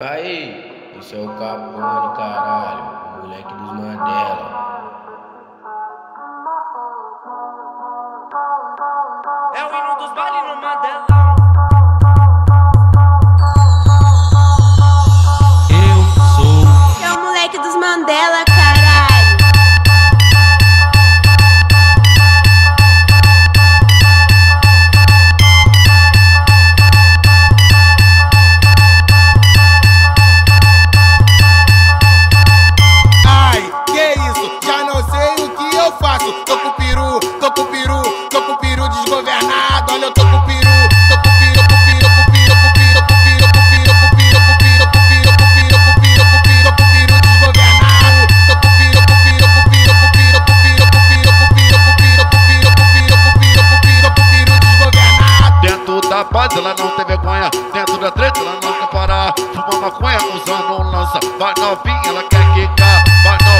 Aí, esse é o Capone, caralho, o moleque dos Mandela. É o hino dos bailes no Mandela. O peru, com o peru, com o peru desgovernado. Da paz ela não tem vergonha, dentro da treta ela não quer parar. Fuma maconha usando um lança, vai novinha, ela quer quicar. Vai novinha,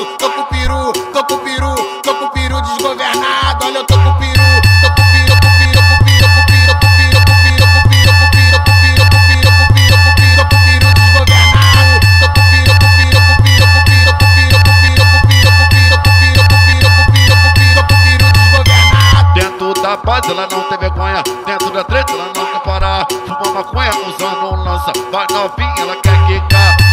faço. Tô com peru, tô com peru, tô com peru desgovernado. Olha, eu tô com peru, tô com peru, com peru, com peru, com peru, com peru, com peru, com peru, com peru, com peru, com peru, com peru, com peru, com peru desgovernado. Tô com peru, com peru, com peru, com peru, com peru, com peru, com peru, com o peru, com o peru, com peru, com o peru, com o peru, com o peru desgovernado. Dentro da paz ela não tem vergonha, dentro da treta ela não quer parar. Fuma maconha usando um lança, vai novinha, ela quer quicar.